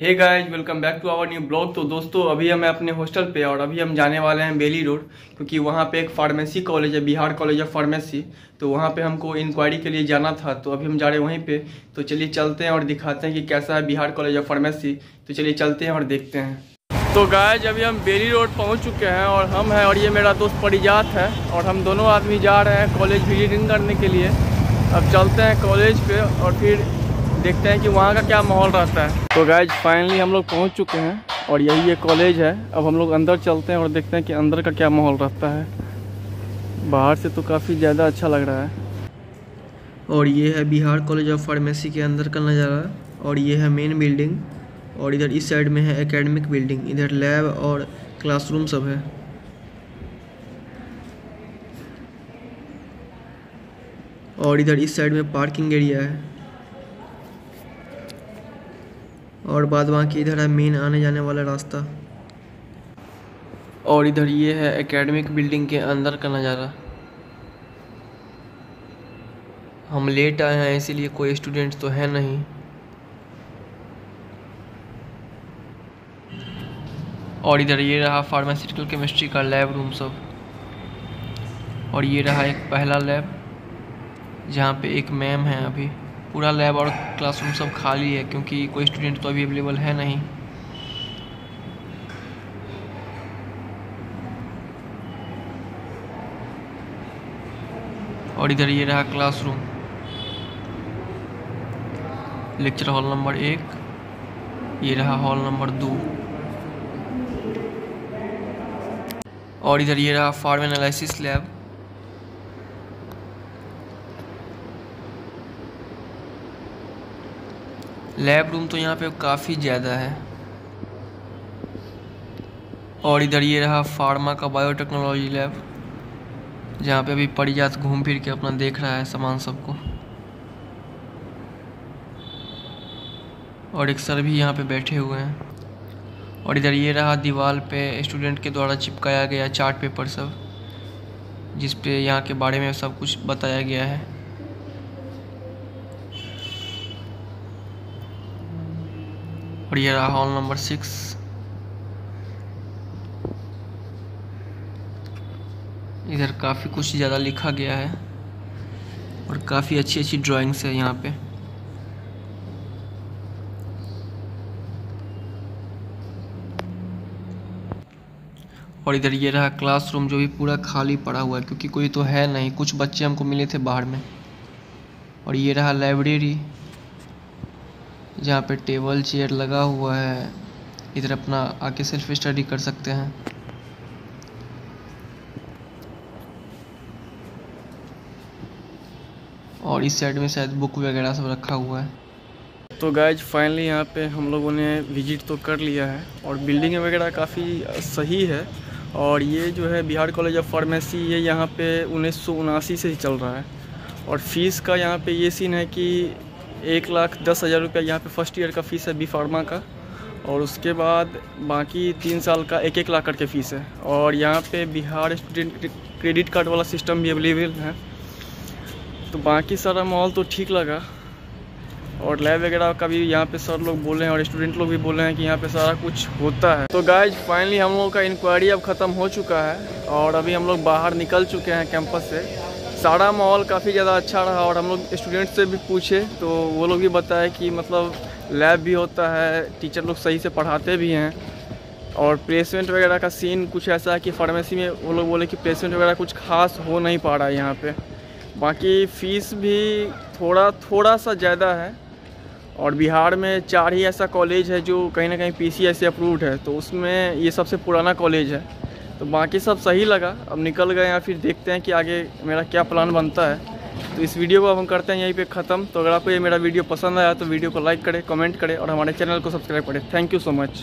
Hey guys welcome back to our new blog तो दोस्तों, अभी हम अपने हॉस्टल पे और अभी हम जाने वाले हैं बेली रोड क्योंकि वहाँ पे एक फार्मेसी कॉलेज है, बिहार कॉलेज ऑफ़ फार्मेसी तो वहाँ पे हमको इंक्वायरी के लिए जाना था तो अभी हम जा रहे हैं वहीं पे. तो चलिए चलते हैं और दिखाते हैं कि कैसा है बिहार कॉलेज ऑफ़ फार्मेसी तो चलिए चलते हैं और देखते हैं. तो गाइज़ अभी हम बेली रोड पहुँच चुके हैं और हम हैं और ये मेरा दोस्त परिजात है और हम दोनों आदमी जा रहे हैं कॉलेज विजिटिंग करने के लिए. अब चलते हैं कॉलेज पे और फिर देखते हैं कि वहाँ का क्या माहौल रहता है। तो गाइज़ फाइनली हम लोग पहुँच चुके हैं और यही ये कॉलेज है। अब हम लोग अंदर चलते हैं और देखते हैं कि अंदर का क्या माहौल रहता है। बाहर से तो काफ़ी ज़्यादा अच्छा लग रहा है। और ये है बिहार कॉलेज ऑफ़ फार्मेसी के अंदर का नज़ारा और ये है मेन बिल्डिंग और इधर इस साइड में है एकेडमिक बिल्डिंग इधर लैब और क्लासरूम सब है। और इधर इस साइड में पार्किंग एरिया है। और बाद बाकी इधर है मेन आने जाने वाला रास्ता। और इधर ये है एकेडमिक बिल्डिंग के अंदर का नज़ारा। हम लेट आए हैं, इसीलिए कोई स्टूडेंट तो है नहीं। और इधर ये रहा फार्मास्यूटिकल केमिस्ट्री का लैब रूम सब। और ये रहा एक पहला लैब जहाँ पे एक मैम है अभी। पूरा लैब और क्लासरूम सब खाली है, क्योंकि कोई स्टूडेंट तो अभी अवेलेबल है नहीं। और इधर ये रहा क्लासरूम लेक्चर हॉल नंबर एक, ये रहा हॉल नंबर दो। और इधर ये रहा pharm analysis lab lab room तो यहाँ पे काफ़ी ज़्यादा है। और इधर ये रहा फार्मा का बायोटेक्नोलॉजी लैब जहाँ पे अभी परिजात घूम फिर के अपना देख रहा है सामान सबको। और एक सर भी यहाँ पे बैठे हुए हैं। और इधर ये रहा दीवार पे स्टूडेंट के द्वारा चिपकाया गया चार्ट पेपर सब, जिस पे यहाँ के बारे में सब कुछ बताया गया है। और ये रहा हॉल नंबर सिक्स। इधर काफ़ी कुछ ज़्यादा लिखा गया है और काफ़ी अच्छी अच्छी ड्राइंग्स है यहाँ पे। और इधर ये रहा क्लासरूम जो भी पूरा खाली पड़ा हुआ है, क्योंकि कोई तो है नहीं, कुछ बच्चे हमको मिले थे बाहर में। और ये रहा लाइब्रेरी जहाँ पे टेबल, चेयर लगा हुआ है। इधर अपना आके सेल्फ स्टडी कर सकते हैं। और इस साइड में शायद बुक वगैरह सब रखा हुआ है। तो गाइज़ फाइनली यहाँ पे हम लोगों ने विज़िट तो कर लिया है और बिल्डिंग वगैरह काफ़ी सही है। और ये जो है बिहार कॉलेज ऑफ़ फार्मेसी ये यहाँ पे उन्नीस सौ उनासी से ही चल रहा है। और फ़ीस का यहाँ पे ये सीन है कि एक लाख दस हज़ार रुपया यहाँ पे फ़र्स्ट ईयर का फ़ीस है बी फार्मा का। और उसके बाद बाकी तीन साल का एक एक लाख करके फ़ीस है। और यहाँ पे बिहार स्टूडेंट क्रेडिट कार्ड वाला सिस्टम भी अवेलेबल है। तो बाकी सारा माहौल तो ठीक लगा। और लैब वगैरह का भी यहाँ पे सर लोग बोले हैं और स्टूडेंट लोग भी बोले हैं कि यहाँ पे सारा कुछ होता है। तो गाइज़ फाइनली हम लोगों का इंक्वायरी अब ख़त्म हो चुका है। और अभी हम लोग बाहर निकल चुके हैं कैंपस से। सारा माहौल काफ़ी ज़्यादा अच्छा रहा और हम लोग स्टूडेंट्स से भी पूछे तो वो लोग भी बताए कि मतलब लैब भी होता है टीचर लोग सही से पढ़ाते भी हैं और प्लेसमेंट वगैरह का सीन कुछ ऐसा है कि फार्मेसी में वो लोग बोले कि प्लेसमेंट वगैरह कुछ खास हो नहीं पा रहा है यहाँ पे। बाकी फ़ीस भी थोड़ा थोड़ा सा ज़्यादा है और बिहार में चार ही ऐसा कॉलेज है जो कहीं ना कहीं पी से अप्रूव्ड है तो उसमें ये सबसे पुराना कॉलेज है। तो बाकी सब सही लगा। अब निकल गए या फिर देखते हैं कि आगे मेरा क्या प्लान बनता है। तो इस वीडियो को अब हम करते हैं, यहीं पे ख़त्म। तो अगर आपको ये मेरा वीडियो पसंद आया तो वीडियो को लाइक करें कमेंट करें और हमारे चैनल को सब्सक्राइब करें। Thank you so much